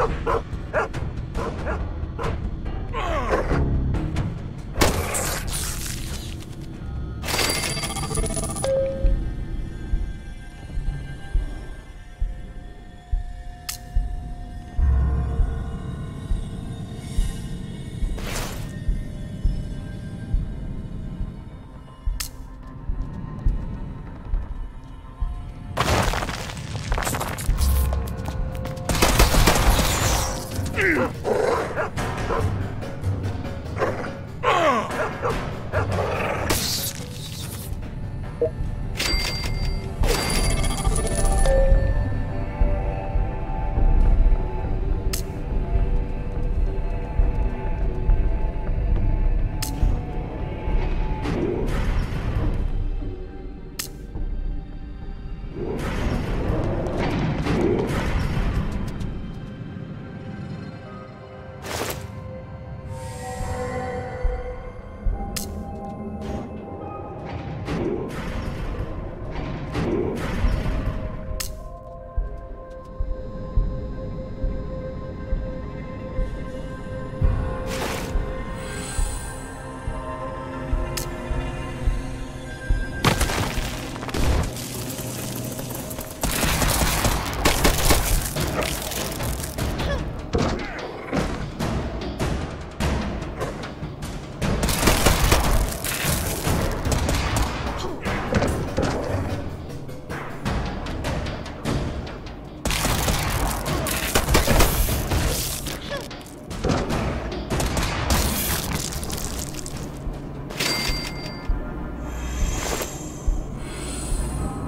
Oh, Senhor.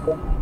Yeah.